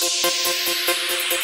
Música